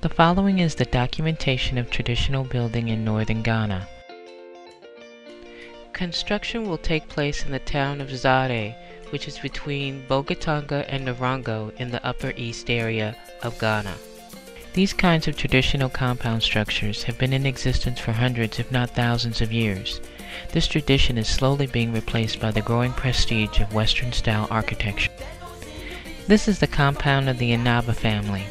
The following is the documentation of traditional building in northern Ghana. Construction will take place in the town of Zaare, which is between Bolgatanga and Navrongo in the Upper East area of Ghana. These kinds of traditional compound structures have been in existence for hundreds if not thousands of years. This tradition is slowly being replaced by the growing prestige of Western style architecture. This is the compound of the Anaabah family.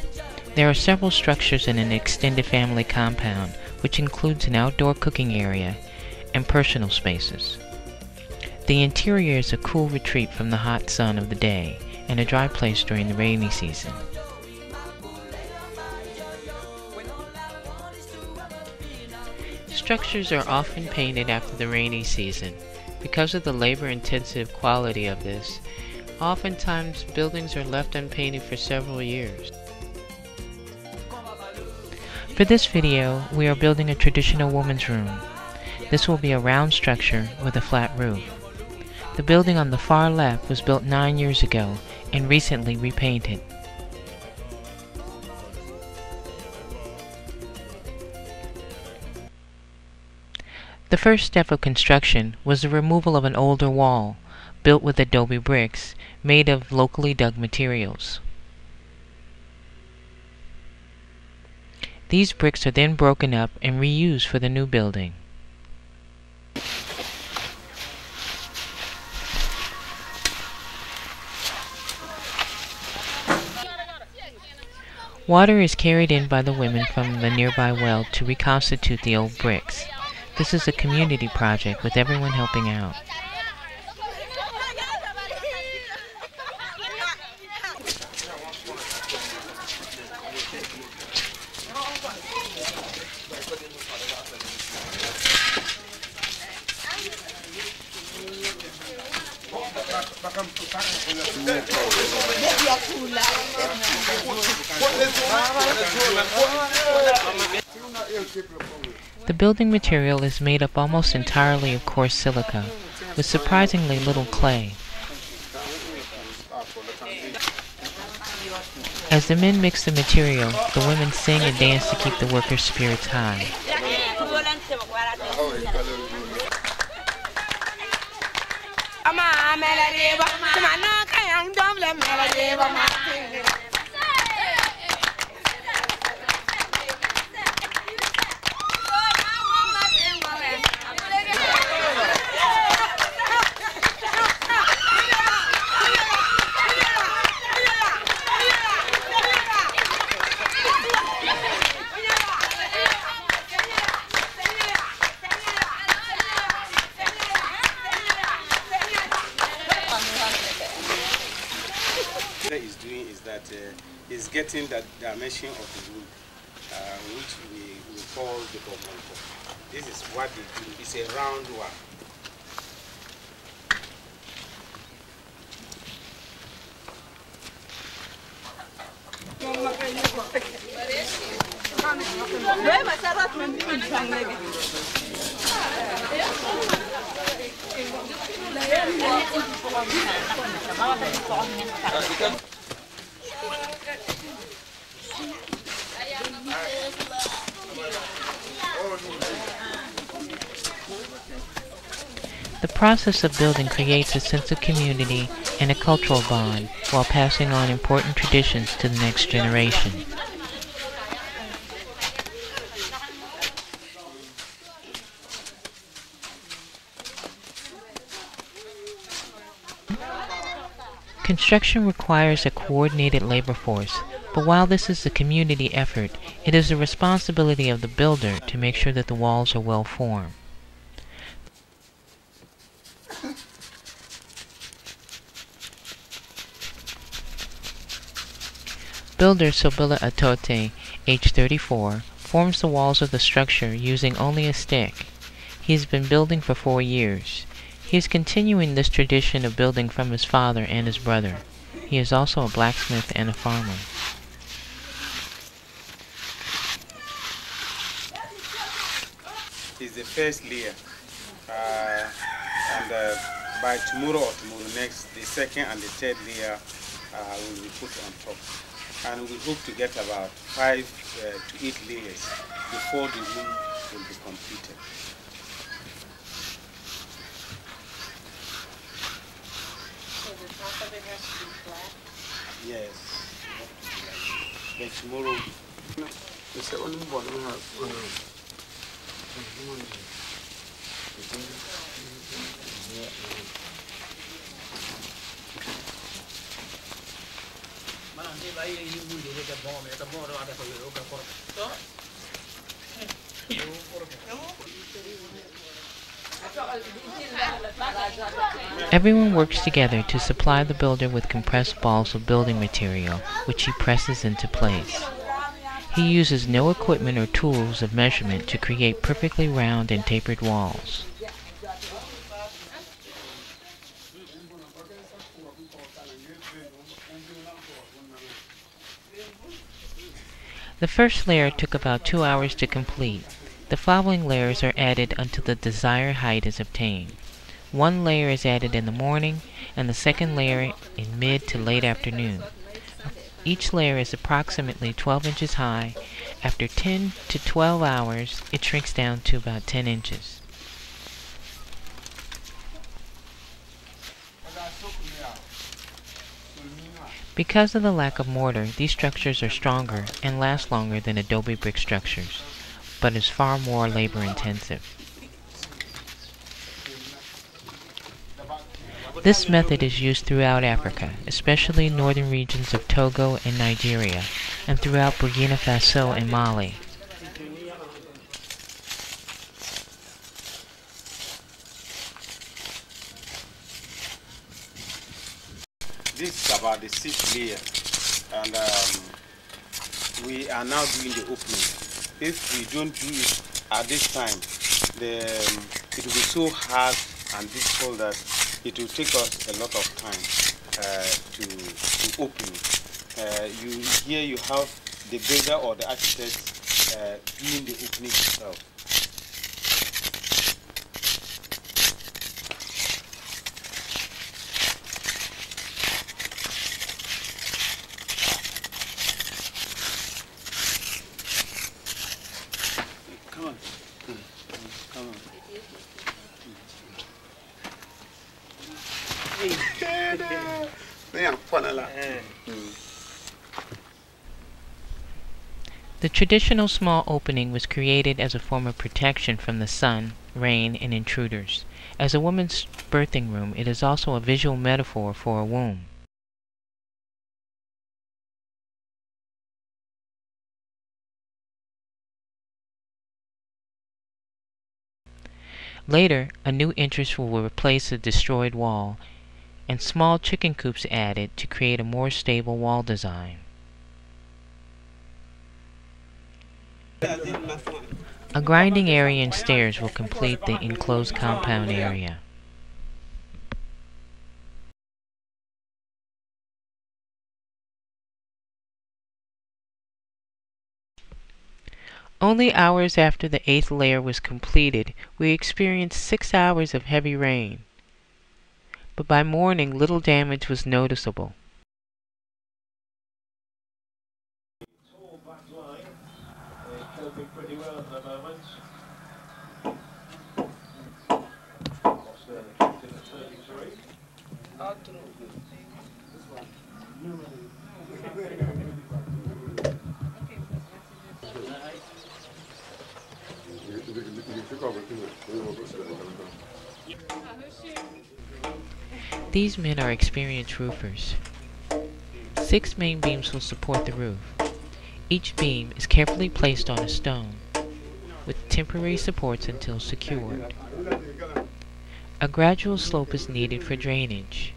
There are several structures in an extended family compound, which includes an outdoor cooking area and personal spaces. The interior is a cool retreat from the hot sun of the day and a dry place during the rainy season. Structures are often painted after the rainy season. Because of the labor-intensive quality of this, oftentimes buildings are left unpainted for several years. For this video, we are building a traditional woman's room. This will be a round structure with a flat roof. The building on the far left was built nine years ago and recently repainted. The first step of construction was the removal of an older wall, built with adobe bricks, made of locally dug materials. These bricks are then broken up and reused for the new building. Water is carried in by the women from the nearby well to reconstitute the old bricks. This is a community project with everyone helping out. The building material is made up almost entirely of coarse silica, with surprisingly little clay. As the men mix the material, the women sing and dance to keep the workers' spirits high. Getting that dimension of the wood, uh, which we, we call the bomonko. This is what they do. It's a round one. Process of building creates a sense of community and a cultural bond while passing on important traditions to the next generation. Construction requires a coordinated labor force, but while this is a community effort, it is the responsibility of the builder to make sure that the walls are well formed. Builder Sobila Atote, age 34, forms the walls of the structure using only a stick. He has been building for four years. He is continuing this tradition of building from his father and his brother. He is also a blacksmith and a farmer. Is the first layer, uh, and uh, by tomorrow or tomorrow next, the second and the third layer uh, will be put on top. And we hope to get about five uh, to eight layers before the room will be completed. So the top of it has to be flat? Yes. But tomorrow, it's the only one we have. Everyone works together to supply the builder with compressed balls of building material, which he presses into place. He uses no equipment or tools of measurement to create perfectly round and tapered walls. The first layer took about two hours to complete. The following layers are added until the desired height is obtained. One layer is added in the morning and the second layer in mid to late afternoon. Each layer is approximately 12 inches high. After 10 to 12 hours, it shrinks down to about 10 inches. Because of the lack of mortar, these structures are stronger and last longer than adobe brick structures, but is far more labor intensive. This method is used throughout Africa, especially northern regions of Togo and Nigeria, and throughout Burkina Faso and Mali. This is about the sixth layer, and um, we are now doing the opening. If we don't do it at this time, the, um, it will be so hard and difficult that it will take us a lot of time uh, to, to open it. Uh, you here you have the builder or the architect uh, doing the opening itself. The traditional small opening was created as a form of protection from the sun, rain, and intruders. As a woman's birthing room, it is also a visual metaphor for a womb. Later, a new entrance will replace the destroyed wall, and small chicken coops added to create a more stable wall design. A grinding area and stairs will complete the enclosed compound area. Only hours after the eighth layer was completed, we experienced six hours of heavy rain. But by morning, little damage was noticeable. These men are experienced roofers. Six main beams will support the roof. Each beam is carefully placed on a stone, with temporary supports until secured. A gradual slope is needed for drainage.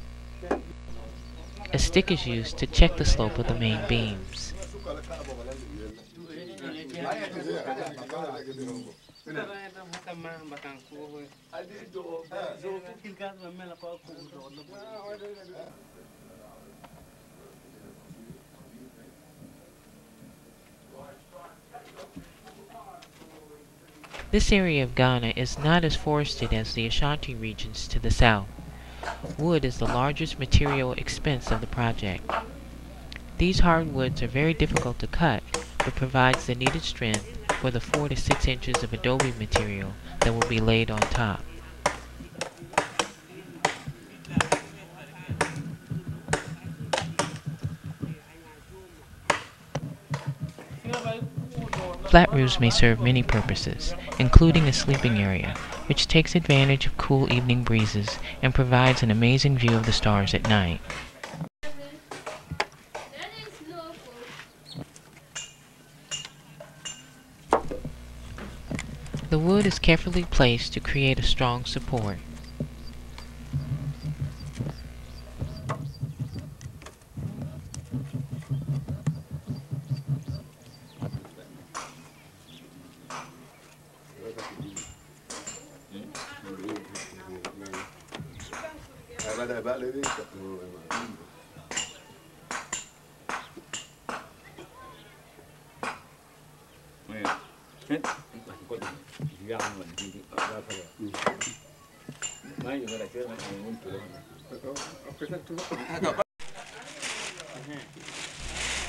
A stick is used to check the slope of the main beams. This area of Ghana is not as forested as the Ashanti regions to the south. Wood is the largest material expense of the project. These hardwoods are very difficult to cut, but provides the needed strength for the 4 to 6 inches of adobe material that will be laid on top. Flat roofs may serve many purposes, including a sleeping area, which takes advantage of cool evening breezes and provides an amazing view of the stars at night. The wood is carefully placed to create a strong support.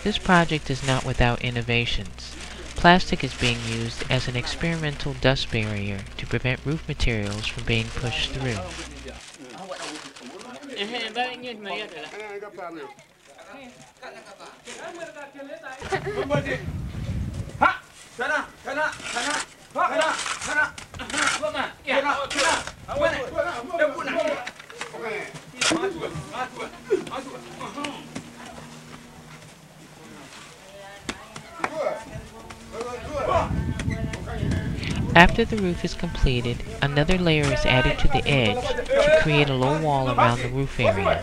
This project is not without innovations. Plastic is being used as an experimental dust barrier to prevent roof materials from being pushed through. After the roof is completed, another layer is added to the edge to create a low wall around the roof area.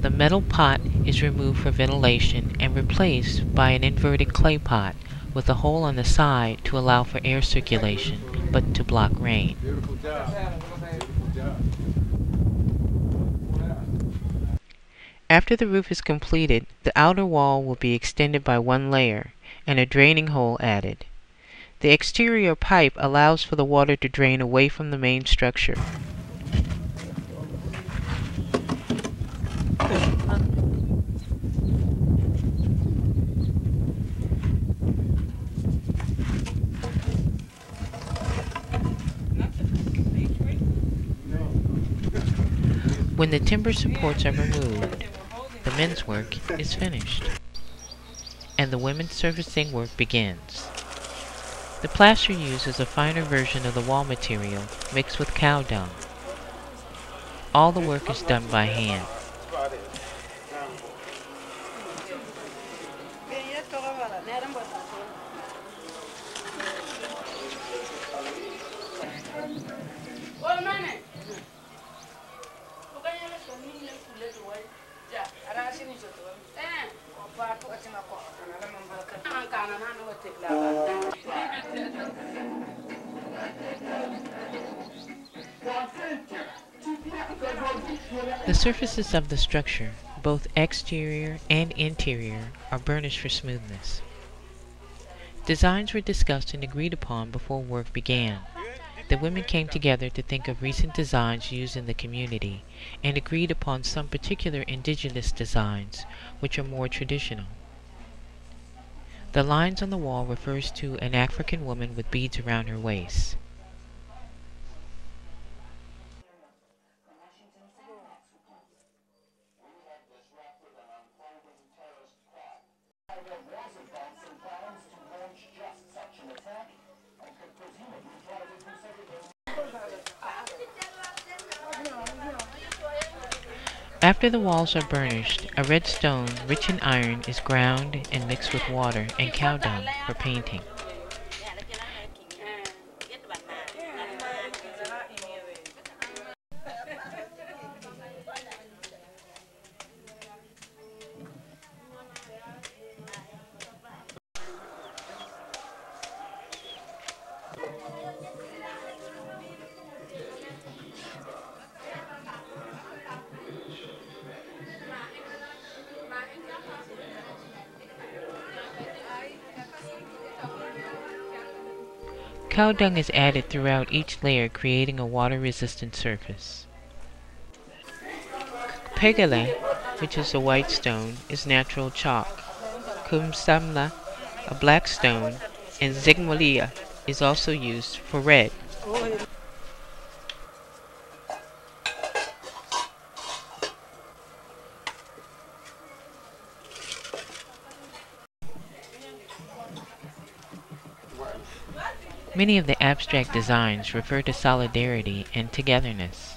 The metal pot is removed for ventilation and replaced by an inverted clay pot with a hole on the side to allow for air circulation, but to block rain. After the roof is completed, the outer wall will be extended by one layer and a draining hole added. The exterior pipe allows for the water to drain away from the main structure. When the timber supports are removed, the men's work is finished, and the women's surfacing work begins. The plaster used is a finer version of the wall material mixed with cow dung. All the work is done by hand. The surfaces of the structure, both exterior and interior, are burnished for smoothness. Designs were discussed and agreed upon before work began. The women came together to think of recent designs used in the community and agreed upon some particular indigenous designs, which are more traditional. The lines on the wall refers to an African woman with beads around her waist. After the walls are burnished, a red stone rich in iron is ground and mixed with water and cow dung for painting. Cow dung is added throughout each layer creating a water-resistant surface. Pegele, which is a white stone, is natural chalk. Kumsamla, a black stone, and Zigmalia is also used for red. Many of the abstract designs refer to solidarity and togetherness.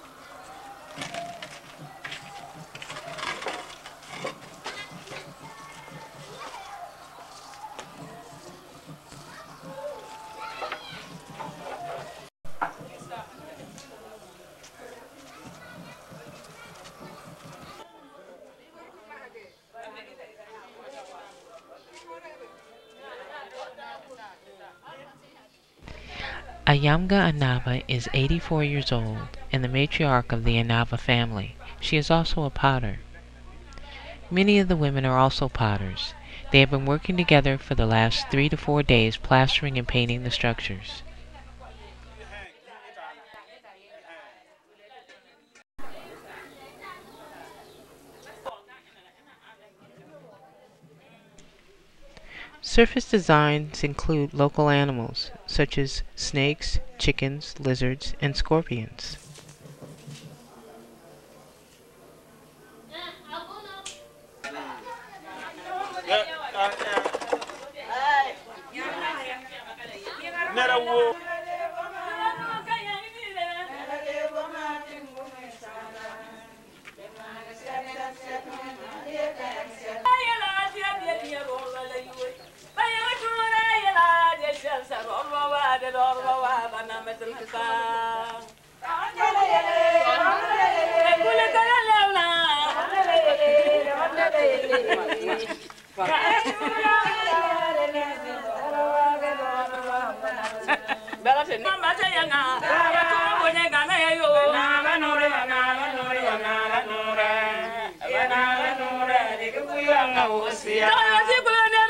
Ayamga Anaabah is 84 years old and the matriarch of the Anaabah family. She is also a potter. Many of the women are also potters. They have been working together for the last three to four days plastering and painting the structures. Surface designs include local animals, such as snakes, chickens, lizards, and scorpions. Dawa si kulon ni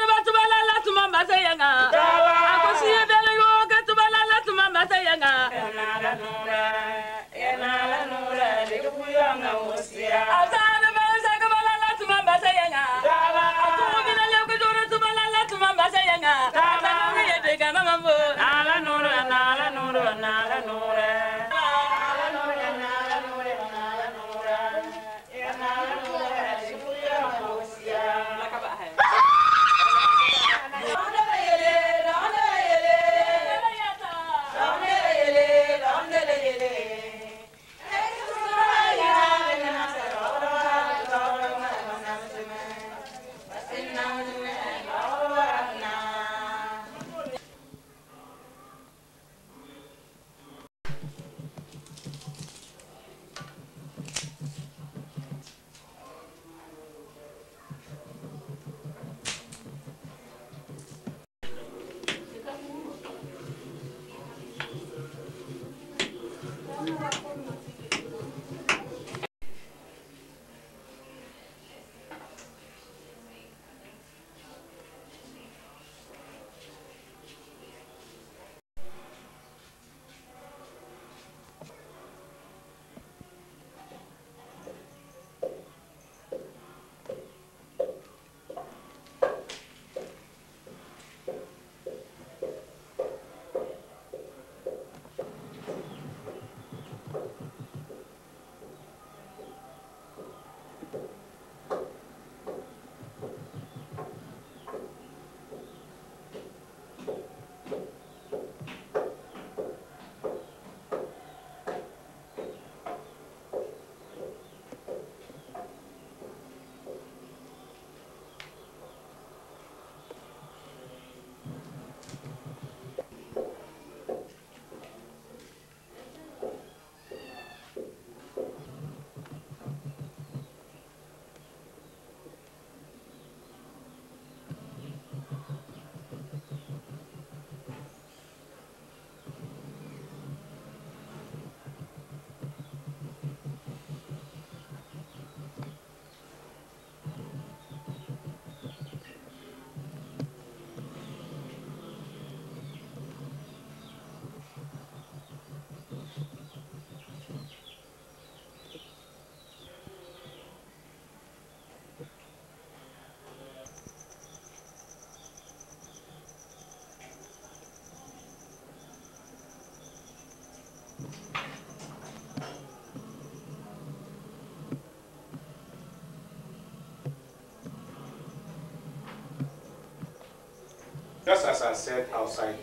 Just as I said outside,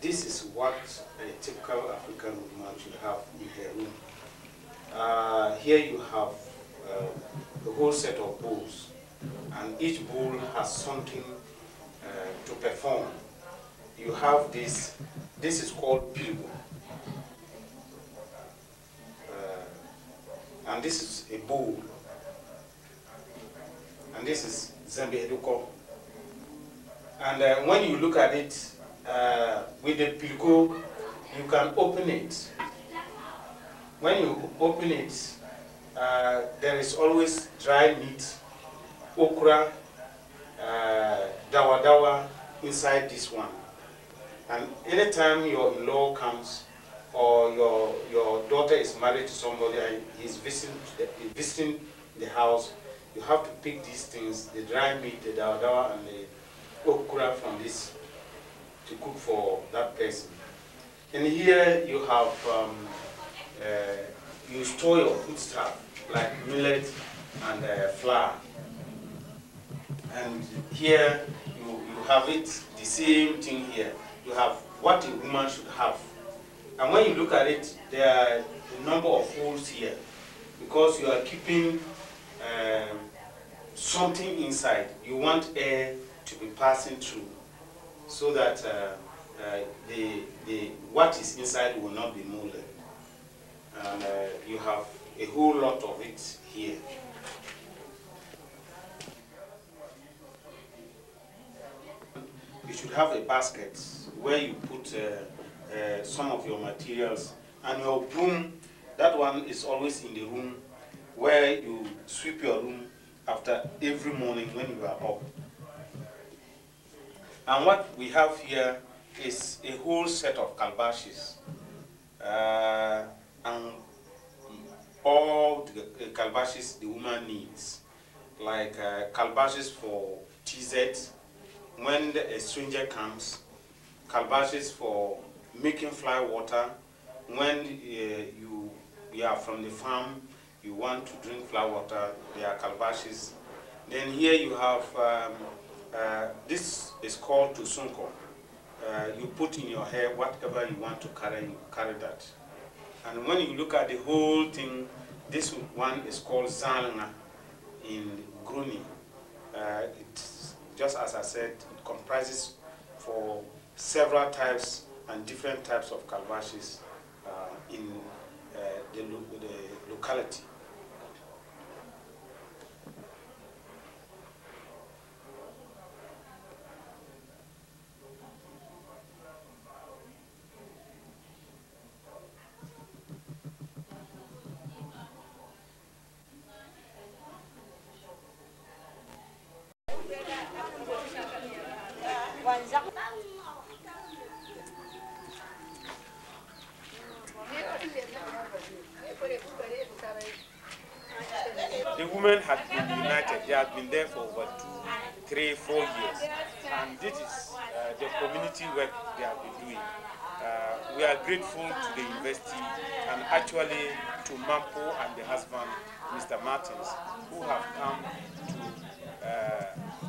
this is what a typical African woman should have in her room. Uh, here you have uh, a whole set of bowls, and each bowl has something uh, to perform. You have this, this is called pilgo. Uh, and this is a bowl. And this is Zembe Eduko. And uh, when you look at it uh, with the pilko, you can open it. When you open it, uh, there is always dry meat, okra, uh, dawa dawa inside this one. And anytime your in-law comes or your, your daughter is married to somebody and he's visiting the, visiting the house, you have to pick these things, the dry meat, the dawa dawa, and the okra from this to cook for that person. And here you have, um, uh, you store your food stuff like millet and uh, flour. And here you, you have it, the same thing here. You have what a woman should have. And when you look at it, there are a number of holes here because you are keeping um, something inside. You want air to be passing through so that uh, uh, the, the, what is inside will not be molded. And uh, you have a whole lot of it here. You should have a basket where you put uh, uh, some of your materials and your broom, that one is always in the room where you sweep your room after every morning when you are up. And what we have here is a whole set of calabashes. Uh, and all the calabashes the woman needs, like uh, calabashes for TZ, when a stranger comes, calabashes for making fly water, when uh, you, you are from the farm, you want to drink fly water, there are calabashes. Then here you have, um, uh, this is called tusunko. Uh, you put in your hair whatever you want to carry, you carry that. And when you look at the whole thing, this one is called Zalanga in Gruni. Uh, it's, just as I said, it comprises for several types and different types of calabashes uh, in uh, the, lo the locality. Women had been united. They have been there for over two, three, four years. And this is uh, the community work they have been doing. Uh, we are grateful to the university and actually to Mampo and the husband, Mr. Martins, who have come to uh,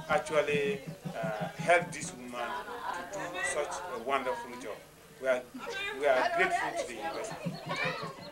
actually uh, help this woman to do such a wonderful job. We are, we are grateful to the university.